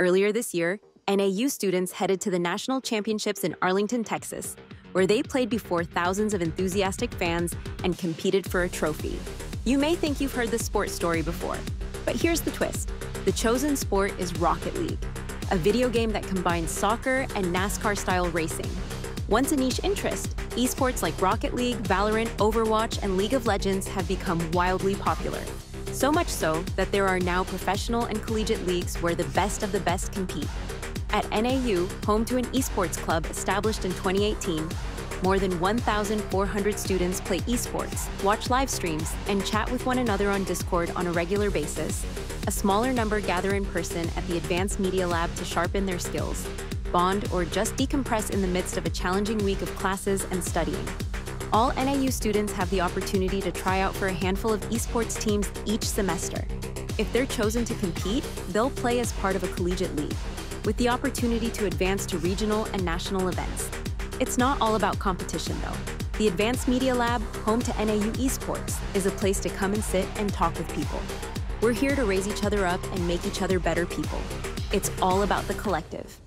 Earlier this year, NAU students headed to the national championships in Arlington, Texas, where they played before thousands of enthusiastic fans and competed for a trophy. You may think you've heard this sports story before, but here's the twist. The chosen sport is Rocket League, a video game that combines soccer and NASCAR-style racing. Once a niche interest, esports like Rocket League, Valorant, Overwatch, and League of Legends have become wildly popular. So much so that there are now professional and collegiate leagues where the best of the best compete. At NAU, home to an esports club established in 2018, more than 1,400 students play esports, watch live streams, and chat with one another on Discord on a regular basis. A smaller number gather in person at the Advanced Media Lab to sharpen their skills, bond, or just decompress in the midst of a challenging week of classes and studying. All NAU students have the opportunity to try out for a handful of esports teams each semester. If they're chosen to compete, they'll play as part of a collegiate league, with the opportunity to advance to regional and national events. It's not all about competition, though. The Advanced Media Lab, home to NAU Esports, is a place to come and sit and talk with people. We're here to raise each other up and make each other better people. It's all about the collective.